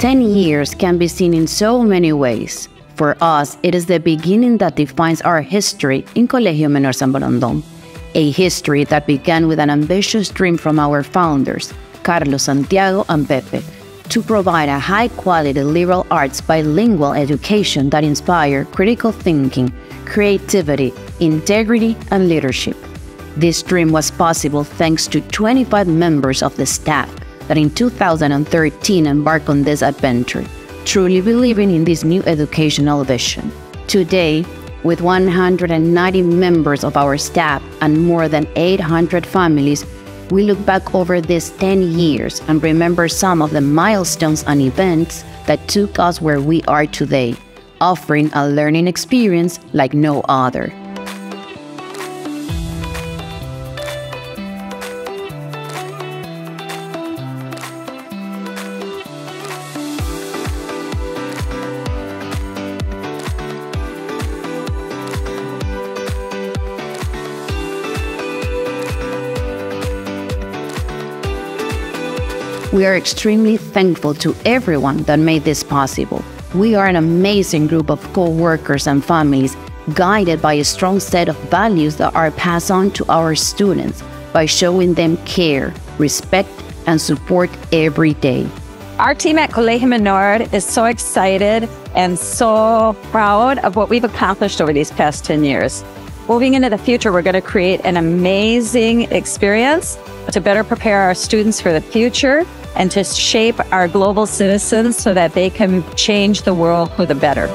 10 years can be seen in so many ways. For us, it is the beginning that defines our history in Colegio Menor Samborondón, a history that began with an ambitious dream from our founders, Carlos, Santiago, and Pepe, to provide a high quality liberal arts bilingual education that inspire critical thinking, creativity, integrity, and leadership. This dream was possible thanks to 25 members of the staff that in 2013 embarked on this adventure, truly believing in this new educational vision. Today, with 190 members of our staff and more than 800 families, we look back over these 10 years and remember some of the milestones and events that took us where we are today, offering a learning experience like no other. We are extremely thankful to everyone that made this possible. We are an amazing group of co workers and families guided by a strong set of values that are passed on to our students by showing them care, respect, and support every day. Our team at Colegio Menor is so excited and so proud of what we've accomplished over these past 10 years. Moving into the future, we're going to create an amazing experience to better prepare our students for the future and to shape our global citizens so that they can change the world for the better.